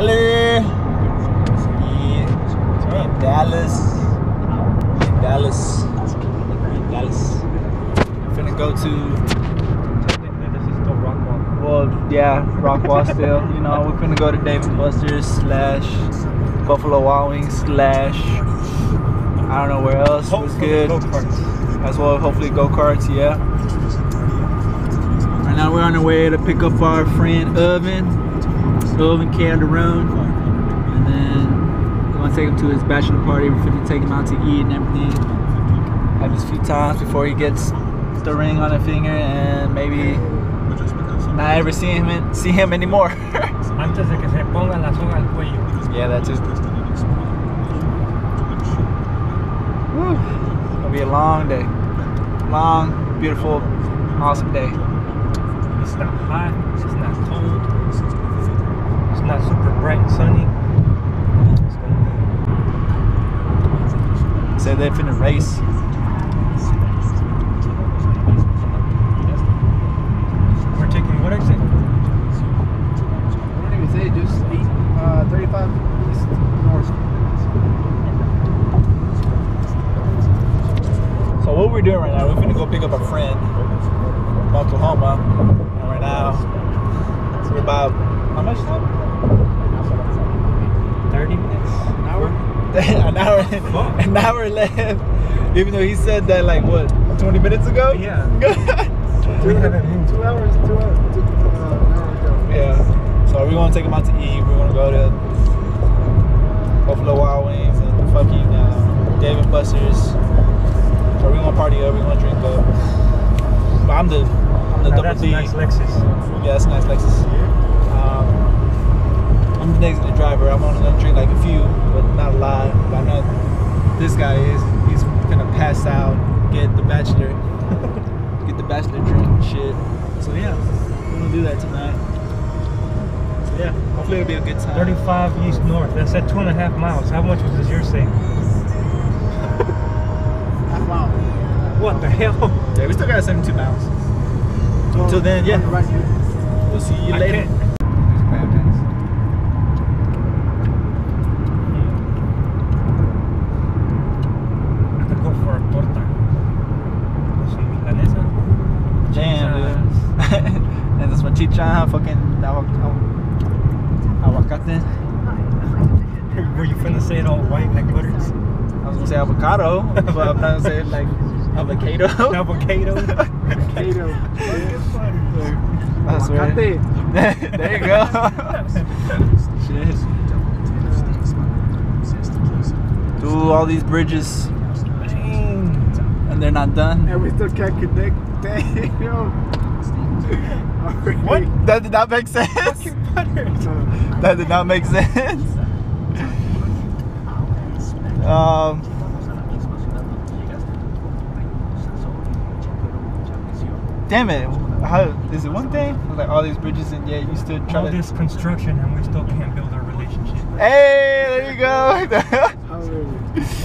Hello. Yeah. In Dallas. In Dallas. In Dallas. Finna go to This is still Rockwall. Well, yeah, Rockwall still. You know, we're gonna go to Dave and Buster's slash Buffalo Wild Wings slash I don't know where else was good. Go-karts. As well, hopefully go karts. Yeah. Right now we're on our way to pick up our friend Oven, Oven Calderon, and then we're gonna take him to his bachelor party. We're gonna take him out to eat and everything. Have his few times before he gets the ring on a finger, and maybe not ever see him see him anymore. Antes de que se ponga la soga al cuello. yeah, that's it. Woo. It's gonna be a long day. Long, beautiful, awesome day. It's not hot. It's not cold. It's not super bright and sunny. It's gonna Say they're finna race. We're taking what exit? I don't even say just eight, uh, 35 east north. So what we're doing right now, we're gonna go pick up a friend from Oklahoma. And right now, we're about how much time? 30 minutes? An hour? An hour, an hour left. Even though he said that like what, 20 minutes ago? Yeah. Haven't moved. two hours, two hours, two, uh, an hour ago. yeah. So we're gonna take him out to eat. We're gonna go to Buffalo Wild Wings and fucking uh, Dave and Buster's. So we're gonna party up. We're gonna drink up. But I'm the, I'm the Now double that's D. nice Lexus. Yeah, that's nice Lexus. Um, I'm the designated driver. I'm only gonna drink like a few, not a lot. But I know this guy is. He's gonna pass out, get the bachelor, get the bachelor drink and shit. So yeah, we're gonna do that tonight. So yeah, hopefully it'll be a good time. 35 east north. That's at two and a half miles. How much was yours saying? Half mile. What the hell? Yeah, we still got 72 miles. So, Till then, yeah. We'll see you later. can't- I could go for a torta. Some milanesa. Jam, dude. And this machicha, fucking agu- agu- aguacate. Were you finna say it all white like butters? I was gonna say avocado, but I'm not gonna say it like avocado. Avocado. avocado. I swear. Aguacate. there you go. Shit. Do all these bridges and they're not done. And we still can't connect. Damn. Alright. What? That did not make sense. That did not make sense. Um. Damn it! How is it one thing? Like all these bridges and yet you still try all to. this construction and we still can't build our relationship. Hey, there you go.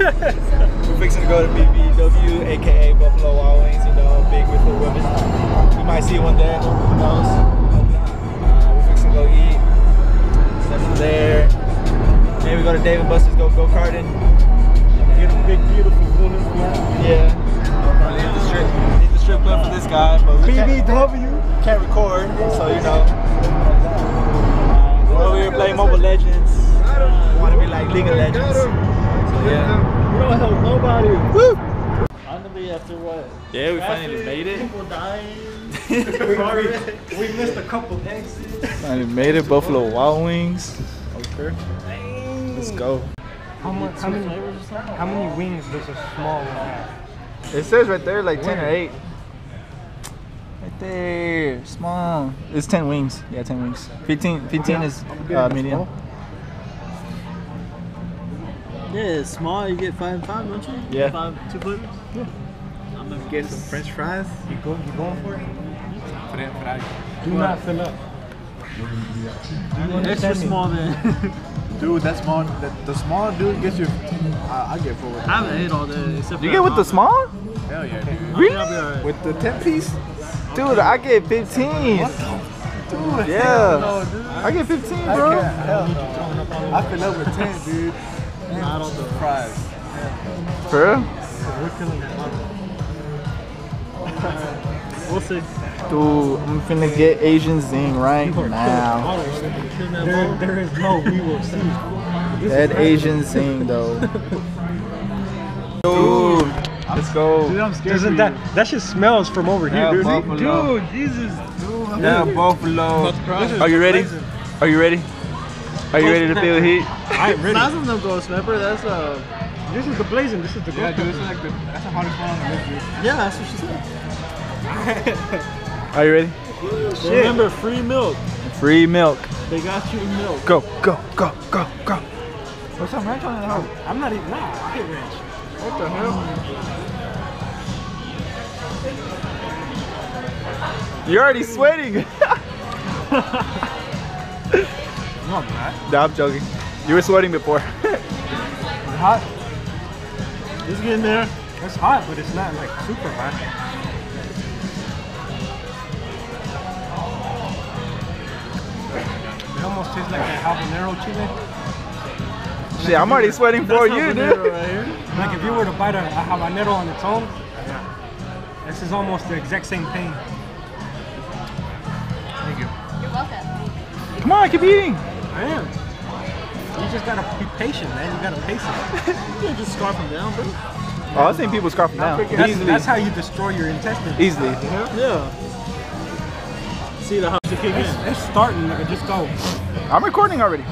We're fixing to go to BBW, aka Buffalo Wild Wings, you know, big with the women. We might see one there, who knows? Uh, we're fixing to go eat. Then from there, maybe we go to Dave and Buster's, go go karting. Get a big, beautiful woman. Yeah. Hit the strip, hit the strip club for this guy, but we can't, BBW. can't record, so you know. Uh, we're over here playing Mobile Legends. Want to be like League of Legends. So yeah. We don't help nobody. Woo! Finally, after what? Yeah, we finally made it. People dying. we, we missed a couple exits. Finally made it. Buffalo Wild Wings. Okay. Let's go. How much? How many? How many wings does a small one have? It says right there like 10 or 8. Right there, small. It's 10 wings. Yeah, 10 wings. 15, 15 is uh, medium. Yeah, it's small. You get five and five, don't you? Yeah. Five, two footers. Yeah. I'm gonna Get some French fries. You go, you going for it? Fre- fries. Do not fill up. extra small man. Dude, that small, that, the small dude gets you. I, I get full I haven't ate all day except You get with the ramen. small? Hell yeah, dude. Really? I'll be alright. With the 10 piece? Dude, I get 15. What? Dude, Yeah. hell no, dude. I get 15, I bro. can't, hell no. I fill up with 10, dude. Nah, I don't do it. Fries. For real? We're killing that. We'll see. Dude, I'm finna get Asian Zing right now. There, there is no. We will see. That Asian Zing, though. Dude, let's go. Dude, I'm scared Doesn't that that shit smells from over here, Yeah, dude? buffalo. Dude, Jesus. Yeah, buffalo. Are you ready? Are you ready? Are you ready to feel the heat? I'm ready. That's not no ghost pepper. That's uh. This is the blazing. This is the Yeah, ghost dude, pepper. this is like the, that's the hardest one on the list, dude. Yeah, that's what she said. Are you ready? Remember, free milk. Free milk. They got you milk. Go, go, go, go, go. What's some ranch on that hoe? I'm not even. Nah, I hate ranch. What the hell? You're already sweating. No, I'm not. no, I'm joking. You were sweating before. it's Hot? It's getting there. It's hot, but it's not like super hot. It almost tastes like that habanero chili. Shit, I'm already sweating for you, dude. Right here. Like if you were to bite a, a habanero on its own, this is almost the exact same thing. Thank you. You're welcome. Come on, keep eating. I am. You just gotta be patient, man. You gotta pace it. You can't just scarf them down, bro. Oh, I've seen people scarf them down. That's, Easily. that's how you destroy your intestines. Easily. Yeah. See the house to kick It's, in. it's starting, nigga. Just go. I'm recording already.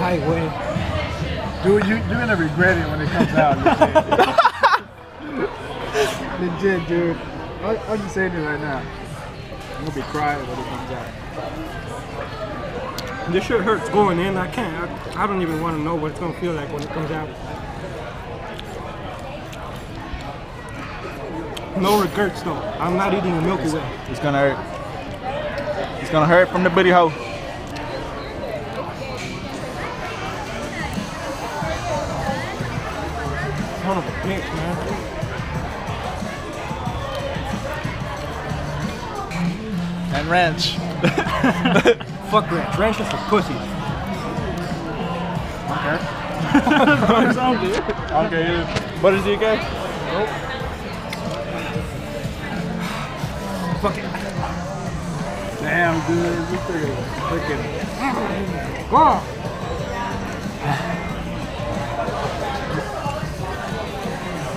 Highway. Dude, you, you're gonna regret it when it comes out. Legit, legit dude. I, I'm just saying it right now. I'm gonna be crying when it comes out. This shit hurts going in. I can't. I, I don't even want to know what it's gonna feel like when it comes out. No regrets though. I'm not eating a Milky Way. It's gonna hurt. It's gonna hurt from the booty hole. Son of a bitch, man. And ranch. Fuck ranch. Ranch is for pussies. Sound good. Okay. Butter do you guys? Fuck it. Damn, dude. You freaking freaking. Go on.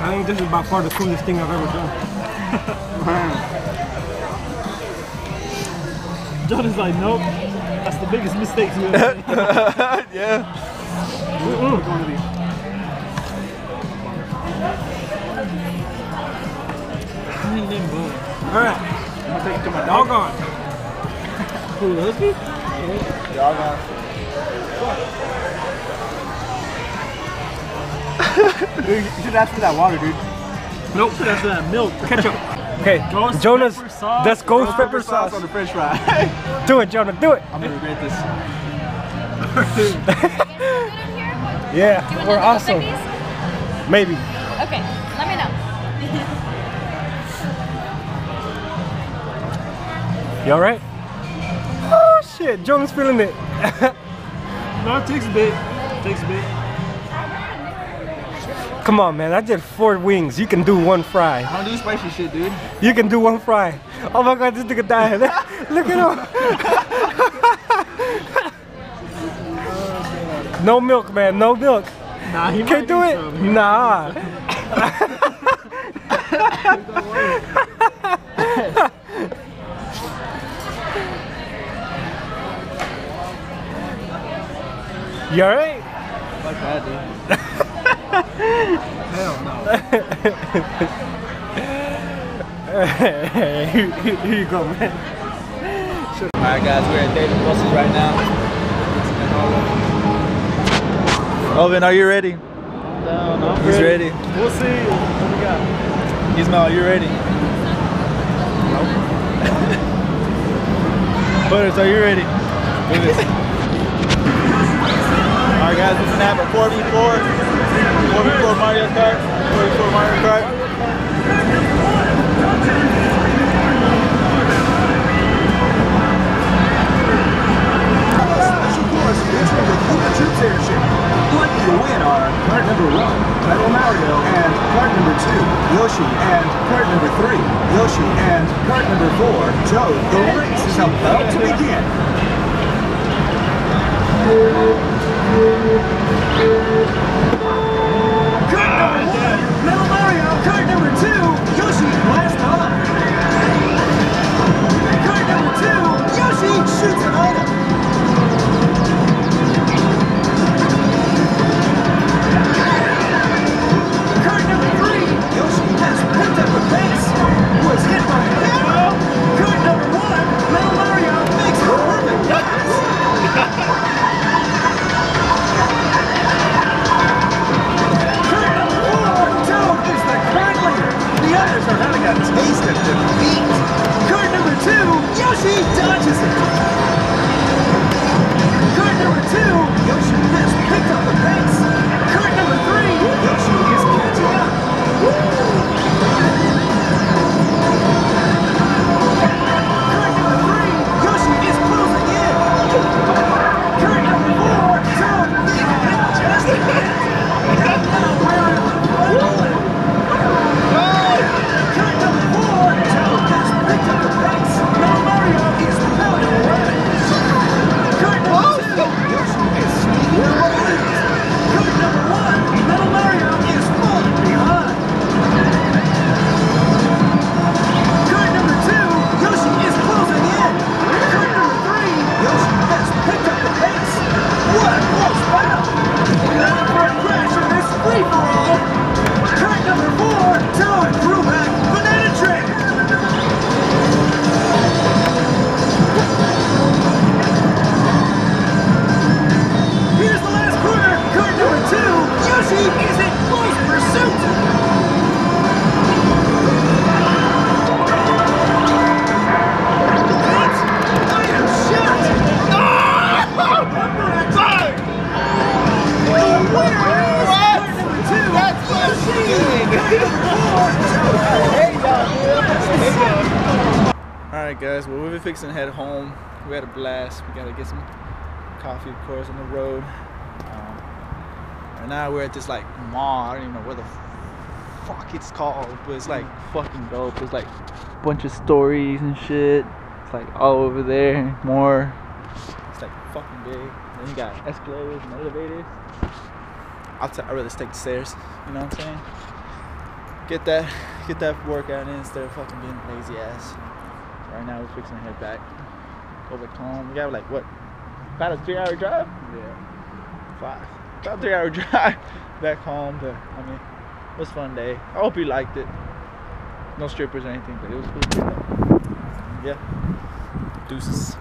I think this is by far the coolest thing I've ever done. John is like, nope. That's the biggest mistake you ever made. yeah. We're going to be. Alright. I'm gonna take it to my dog. Doggone. Who, Husky? Dude, you should ask for that water, dude. Nope. That's that milk. Ketchup. Okay, Ghost Jonas, sauce. that's ghost pepper sauce. on the french fry. Do it, Jonah, do it. I'm gonna regret this. Yeah, we're awesome. Maybe. Okay, let me know. You alright? Oh shit, Jonah's feeling it. No, it takes a bit. takes a bit. Come on, man, I did four wings. You can do one fry. I don't do spicy shit, dude. You can do one fry. Oh my god, this nigga died. Look at him. no milk, man, no milk. Nah, he Can't do it. some. Nah. You alright? Fuck that, dude. Hell no. here, you go, man. All right, guys, we're at Dave and Buster's right now. Oven, are you ready? Down, I'm He's ready. We'll see. What we got? Ismail, are you ready? Nope. Butters, are you ready? Guys, is an app of 4v4. 4v4 Mario Kart. 4v4 Mario Kart. Special course featuring the Koopa Troopa airship. Lucky to win are card number one, Metal Mario, and card number two, Yoshi, and card number three, Yoshi, and card number four, Joe. The race is about to begin. Guys, well we've been fixing to head home. We had a blast. We gotta get some coffee of course on the road. Um, right now we're at this like mall. I don't even know where the fuck it's called, but it's like fucking dope. There's like a bunch of stories and shit. It's like all over there. More. It's like fucking big. Then you got escalators and elevators. I'll t- I'd rather take the stairs. You know what I'm saying? Get that, get that workout in instead of fucking being lazy ass. Right now we're fixing to head back. over home. We got like what? About a three hour drive? Yeah. Five. About a three hour drive back home. But I mean, it was a fun day. I hope you liked it. No strippers or anything, but it was cool. Yeah. Deuces.